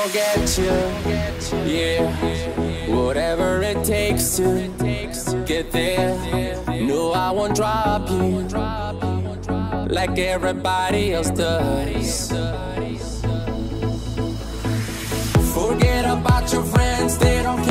I'll get you. Yeah, whatever it takes to get there. No, I won't drop you like everybody else does. Forget about your friends, they don't care.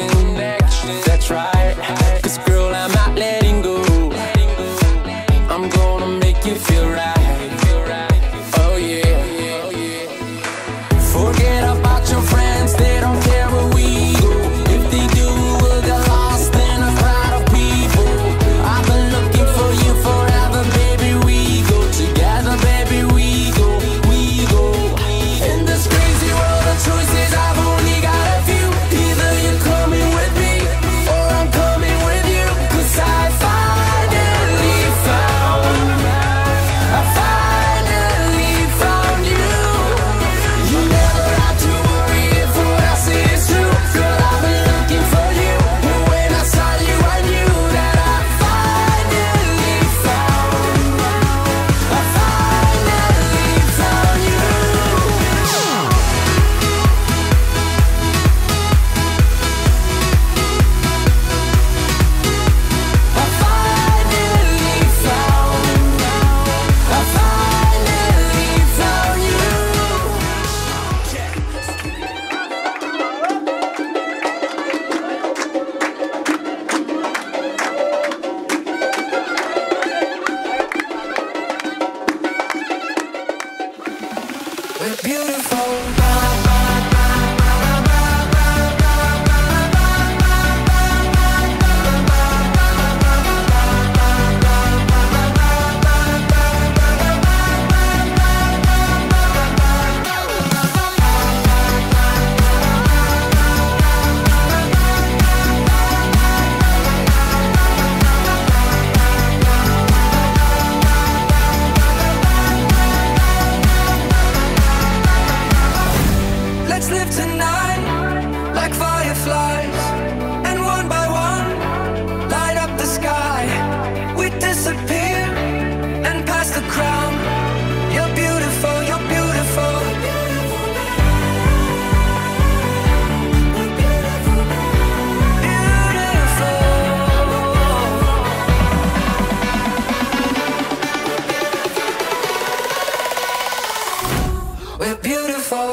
connection. That's right. beautiful. tonight like fireflies and one by one light up the sky. We disappear and pass the crown. You're beautiful you're beautiful. We're beautiful.